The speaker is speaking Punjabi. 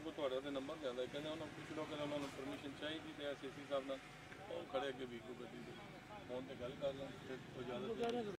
ਉਹਨਾਂ ਕੋਲ ਤੁਹਾਡਾ ਤੇ ਨੰਬਰ ਲਿਆਂਦਾ ਕਹਿੰਦੇ ਉਹਨਾਂ ਨੂੰ ਪੁੱਛ ਲਓ ਕਿ ਉਹਨਾਂ ਨੂੰ ਪਰਮਿਸ਼ਨ ਚਾਹੀਦੀ ਤੇ ਐਸਐਸਸੀ ਸਾਹਿਬ ਨਾਲ ਉਹ ਖੜੇ ਅੱਗੇ ਵੀਕੂ ਗੱਡੀ ਦੇ ਫੋਨ ਤੇ ਗੱਲ ਕਰ ਲਾਂ ਫਿਰ ਕੋਈ ਜ਼ਿਆਦਾ